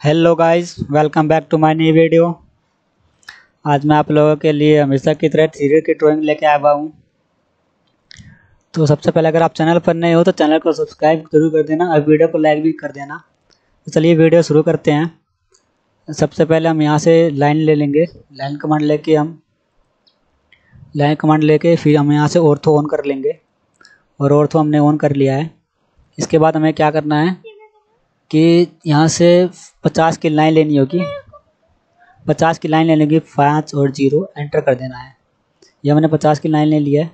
Hello guys welcome back to my new video आज मैं आप लोगों के लिए हमेशा की तरह थ्री की ड्राइंग लेके आया हुआ हूँ। तो सबसे पहले अगर आप चैनल पर नए हो तो चैनल को सब्सक्राइब ज़रूर कर देना और वीडियो को लाइक भी कर देना। तो चलिए वीडियो शुरू करते हैं। सबसे पहले हम यहाँ से लाइन ले लेंगे। लाइन कमांड लेके हम लाइन कमांड लेके फिर हम यहाँ से ऑर्थो ऑन कर लेंगे। और ऑर्थो हमने ऑन कर लिया है। इसके बाद हमें क्या करना है? कि यहाँ से पचास की लाइन लेनी होगी। पचास की लाइन लेने की पाँच और ज़ीरो, एंटर कर देना है। यह मैंने पचास की लाइन ले लिया है।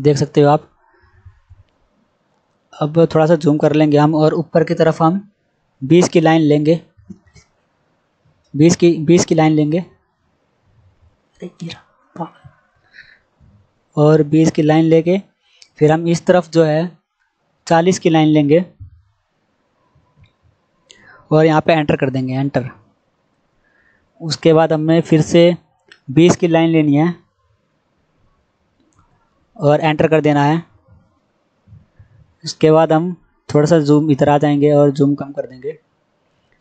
देख सकते हो आप। अब थोड़ा सा जूम कर लेंगे हम और ऊपर की तरफ़ हम बीस की लाइन लेंगे। बीस की बीस की लाइन लेंगे। और बीस की लाइन लेके फिर हम इस तरफ़ जो है चालीस की लाइन लेंगे। और यहाँ पे एंटर कर देंगे एंटर उसके बाद हमें फिर से बीस की लाइन लेनी है और एंटर कर देना है। इसके बाद हम थोड़ा सा जूम इधर आ जाएँगे और जूम कम कर देंगे।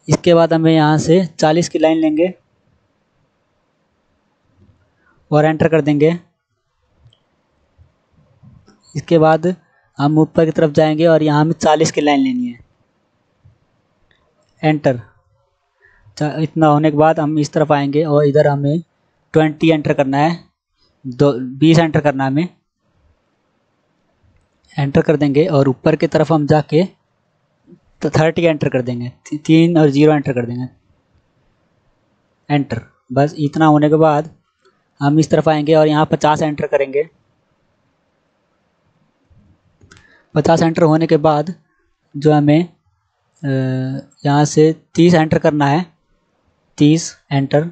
इसके बाद हमें यहाँ से चालीस की लाइन लेंगे और एंटर कर देंगे। इसके बाद हम ऊपर की तरफ़ जाएँगे और यहाँ हमें चालीस की लाइन लेनी है। एंटर इतना होने के बाद हम इस तरफ़ आएँगे और इधर हमें ट्वेंटी एंटर करना है। दो, बीस एंटर करना है हमें। एंटर कर देंगे और ऊपर की तरफ़ हम जाके तो थर्टी एंटर कर देंगे। तीन और ज़ीरो एंटर कर देंगे। एंटर बस इतना होने के बाद हम इस तरफ़ आएँगे और यहाँ पचास एंटर करेंगे। पचास एंटर होने के बाद जो हमें यहाँ से तीस एंटर करना है। तीस एंटर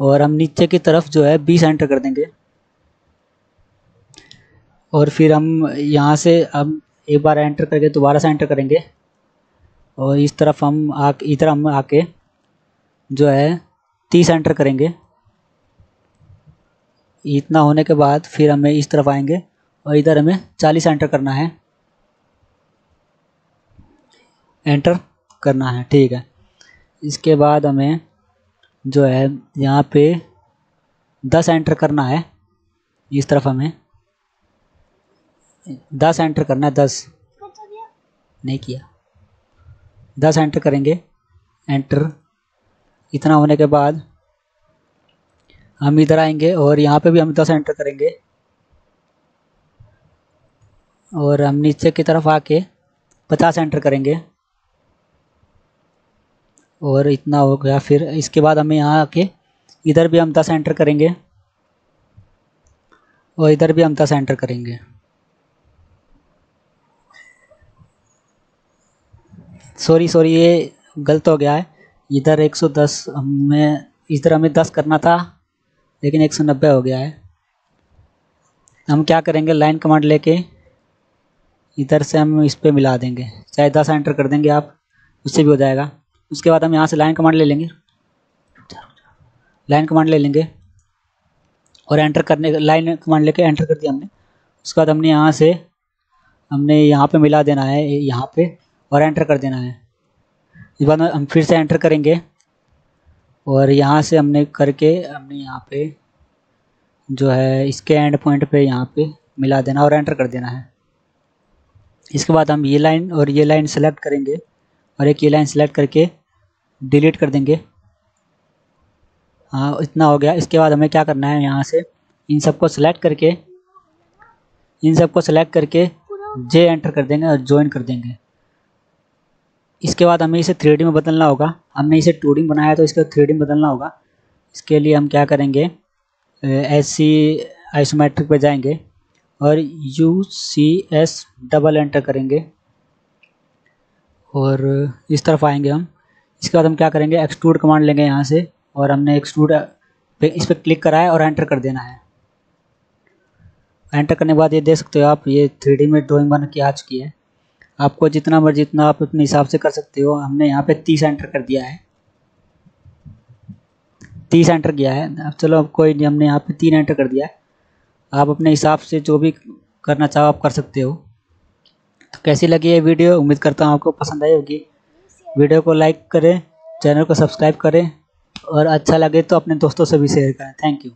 और हम नीचे की तरफ़ जो है बीस एंटर कर देंगे। और फिर हम यहाँ से अब एक बार एंटर करके दोबारा से एंटर करेंगे। और इस तरफ़ हम आ इधर हम आके जो है तीस एंटर करेंगे। इतना होने के बाद फिर हमें इस तरफ़ आएँगे और इधर हमें चालीस एंटर करना है। एंटर करना है, ठीक है? इसके बाद हमें जो है, यहाँ पे दस एंटर करना है। इस तरफ़ हमें दस एंटर करना है, दस। नहीं किया। दस एंटर करेंगे। एंटर इतना होने के बाद हम इधर आएँगे और यहाँ पे भी हम दस एंटर करेंगे। और हम नीचे की तरफ़ आके पचास एंटर करेंगे। और इतना हो गया। फिर इसके बाद हमें यहाँ आके इधर भी हम दस एंटर करेंगे। और इधर भी हम दस एंटर करेंगे। सॉरी सॉरी ये गलत हो गया है। इधर 110 हमें इधर हमें 10 करना था, लेकिन 190 हो गया है। हम क्या करेंगे? लाइन कमांड लेके इधर से हम इस पर मिला देंगे। चाहे दस एंटर कर देंगे आप, उससे भी हो जाएगा। उसके बाद हम यहाँ से लाइन कमांड ले लेंगे। लाइन कमांड ले लेंगे और एंटर करने लाइन कमांड लेके एंटर कर दिया हमने। उसके बाद हमने यहाँ से, हमने यहाँ पे मिला देना है यहाँ पे और एंटर कर देना है। इस बाद हम फिर से एंटर करेंगे और यहाँ से हमने करके, हमने यहाँ पे जो है, इसके एंड पॉइंट पे यहाँ पे मिला देना और एंटर कर देना है। इसके बाद हम ये लाइन और ये लाइन सेलेक्ट करेंगे। और एक ये लाइन सेलेक्ट करके डिलीट कर देंगे। हाँ इतना हो गया। इसके बाद हमें क्या करना है यहाँ से? इन सबको सेलेक्ट करके, इन सबको सेलेक्ट करके जे एंटर कर देंगे और ज्वाइन कर देंगे। इसके बाद हमें इसे थ्री में बदलना होगा। हमने इसे टू बनाया तो इसको थ्री में बदलना होगा। इसके लिए हम क्या करेंगे? एस सी आइसोमेट्रिक पे जाएँगे और U C S double enter करेंगे। और इस तरफ़ आएँगे हम। इसके बाद हम क्या करेंगे? एक्सट्रूड कमांड लेंगे यहाँ से और हमने एक्सट्रूड पे इस पर क्लिक करा है और एंटर कर देना है। एंटर करने के बाद ये देख सकते हो आप, ये थ्री में ड्राइंग बन के आ चुकी है। आपको जितना मर्ज़ी, जितना आप अपने हिसाब से कर सकते हो, हमने यहाँ पे तीस एंटर कर दिया है। तीस एंटर किया है। अब चलो, अब कोई हमने यहाँ पे तीन एंटर कर दिया है। आप अपने हिसाब से जो भी करना चाहो आप कर सकते हो। तो कैसी लगी ये वीडियो? उम्मीद करता हूँ आपको पसंद आई होगी। वीडियो को लाइक करें, चैनल को सब्सक्राइब करें और अच्छा लगे तो अपने दोस्तों से भी शेयर करें। Thank you.